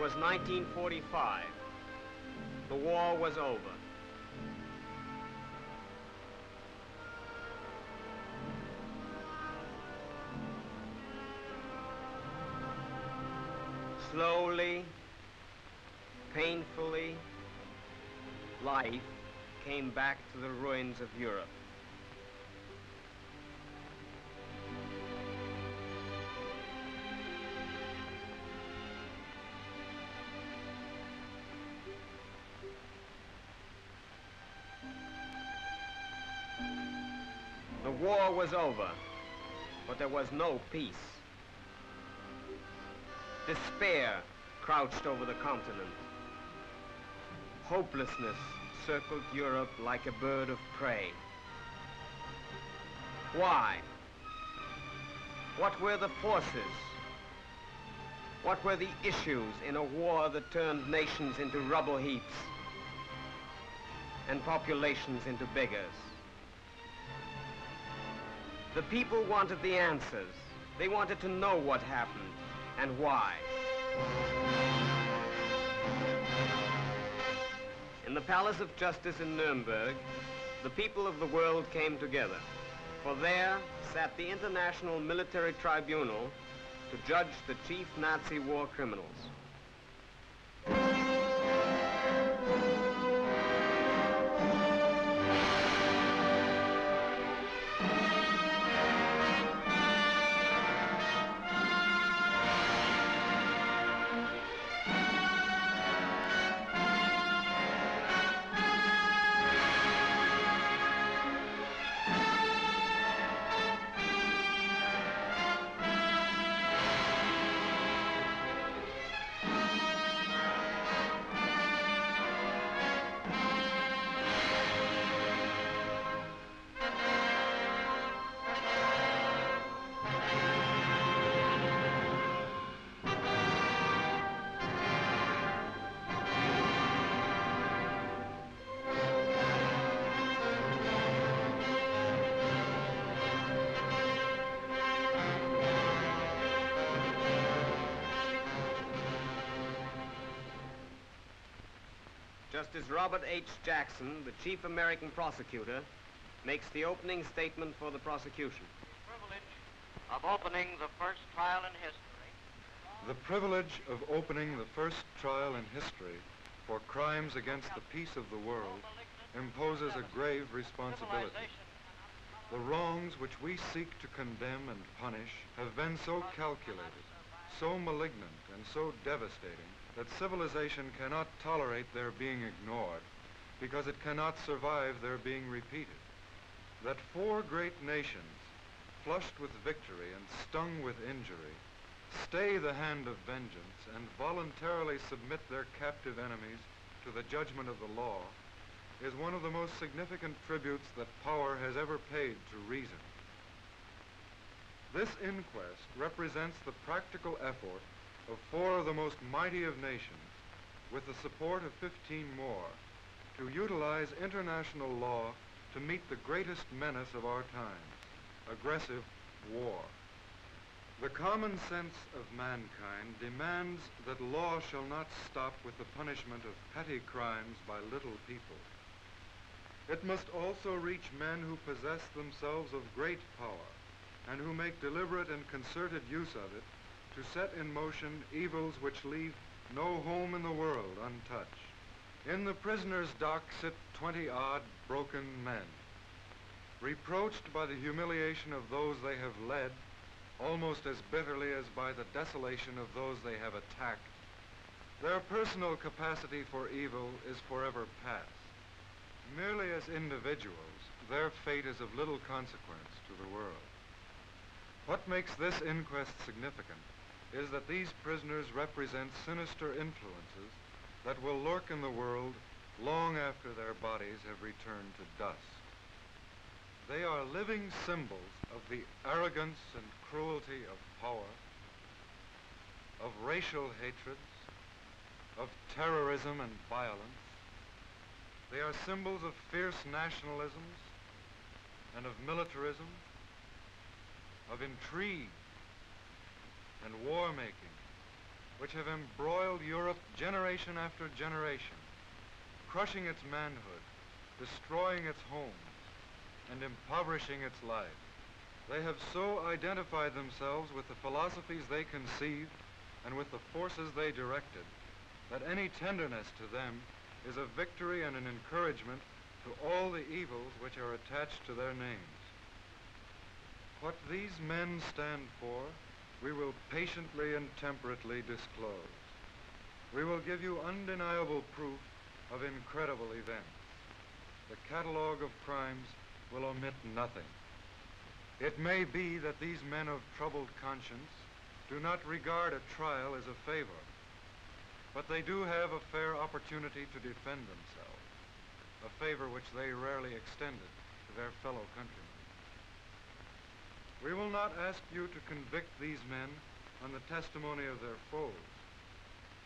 was 1945. The war was over. Slowly, painfully, life came back to the ruins of Europe. War was over, but there was no peace. Despair crouched over the continent. Hopelessness circled Europe like a bird of prey. Why? What were the forces? What were the issues in a war that turned nations into rubble heaps and populations into beggars? The people wanted the answers. They wanted to know what happened and why. In the Palace of Justice in Nuremberg, the people of the world came together. For there sat the International Military Tribunal to judge the chief Nazi war criminals. Justice Robert H. Jackson, the chief American prosecutor, makes the opening statement for the prosecution. The privilege of opening the first trial in history. The privilege of opening the first trial in history for crimes against the peace of the world imposes a grave responsibility. The wrongs which we seek to condemn and punish have been so calculated, so malignant, and so devastating that civilization cannot tolerate their being ignored because it cannot survive their being repeated. That four great nations, flushed with victory and stung with injury, stay the hand of vengeance and voluntarily submit their captive enemies to the judgment of the law is one of the most significant tributes that power has ever paid to reason. This inquest represents the practical effort of four of the most mighty of nations, with the support of 15 more, to utilize international law to meet the greatest menace of our times, aggressive war. The common sense of mankind demands that law shall not stop with the punishment of petty crimes by little people. It must also reach men who possess themselves of great power and who make deliberate and concerted use of it to set in motion evils which leave no home in the world untouched. In the prisoner's dock sit 20 odd broken men, reproached by the humiliation of those they have led, almost as bitterly as by the desolation of those they have attacked. Their personal capacity for evil is forever past. Merely as individuals, their fate is of little consequence to the world. What makes this inquest significant is that these prisoners represent sinister influences that will lurk in the world long after their bodies have returned to dust. They are living symbols of the arrogance and cruelty of power, of racial hatreds, of terrorism and violence. They are symbols of fierce nationalisms and of militarism, of intrigue and war making which have embroiled Europe generation after generation, crushing its manhood, destroying its homes, and impoverishing its life. They have so identified themselves with the philosophies they conceived and with the forces they directed that any tenderness to them is a victory and an encouragement to all the evils which are attached to their names. What these men stand for, we will patiently and temperately disclose. We will give you undeniable proof of incredible events. The catalogue of crimes will omit nothing. It may be that these men of troubled conscience do not regard a trial as a favor, but they do have a fair opportunity to defend themselves, a favor which they rarely extended to their fellow countrymen. We will not ask you to convict these men on the testimony of their foes.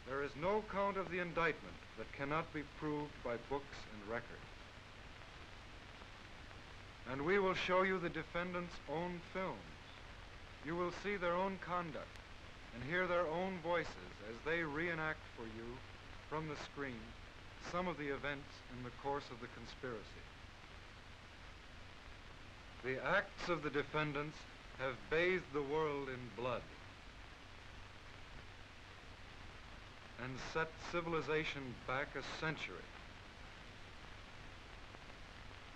There is no count of the indictment that cannot be proved by books and records. And we will show you the defendants' own films. You will see their own conduct and hear their own voices as they reenact for you from the screen some of the events in the course of the conspiracy. The acts of the defendants have bathed the world in blood and set civilization back a century.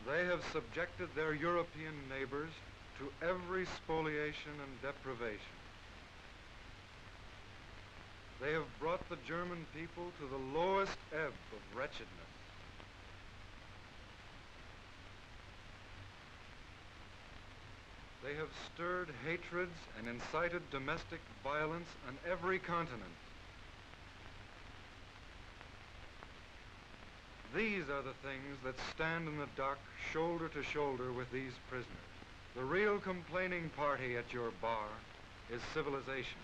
They have subjected their European neighbors to every spoliation and deprivation. They have brought the German people to the lowest ebb of wretchedness. They have stirred hatreds and incited domestic violence on every continent. These are the things that stand in the dock shoulder to shoulder with these prisoners. The real complaining party at your bar is civilization.